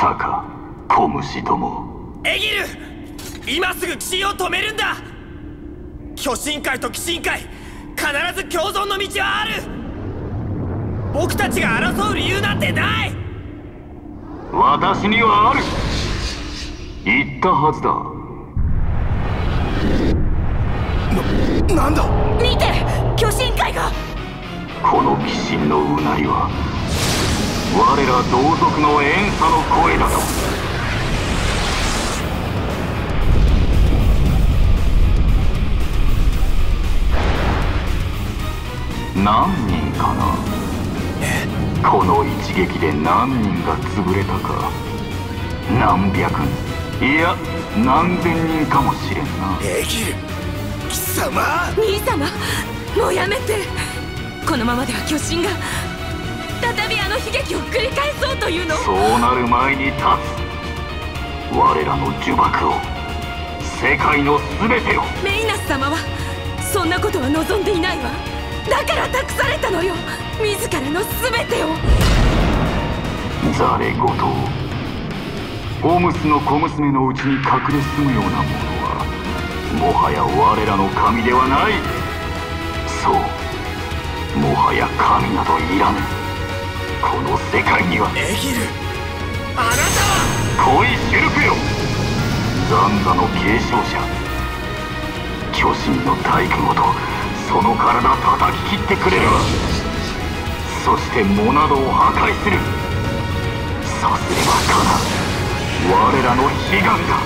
たか小虫ども。エギル今すぐ騎士を止めるんだ。巨神会と鬼神会必ず共存の道はある。僕たちが争う理由なんてない。私にはある。言ったはずだ。ななんだ？見て巨神会が。この鬼神のうなりは我ら同族の遠差の声だと。何人かな？この一撃で何人が潰れたか。何百人？いや何千人かもしれんな。エギル貴様。兄様もうやめて。このままでは巨神が再びあの悲劇を繰り返そうというの。そうなる前に立つ我らの呪縛を。世界の全てを。メイナス様はそんなことは望んでいないわ。だから託されたのよ。自らの全てを。ザレ言ホームスの小娘のうちに隠れ住むようなものはもはや我らの神ではない。そう。もはや神などいらぬこの世界には。エギル。あなたは恋シュルクよ。ザンザの継承者。巨神の大軍ごとその体叩き切ってくれるわそしてモナドを破壊する。さすればかなう我らの悲願が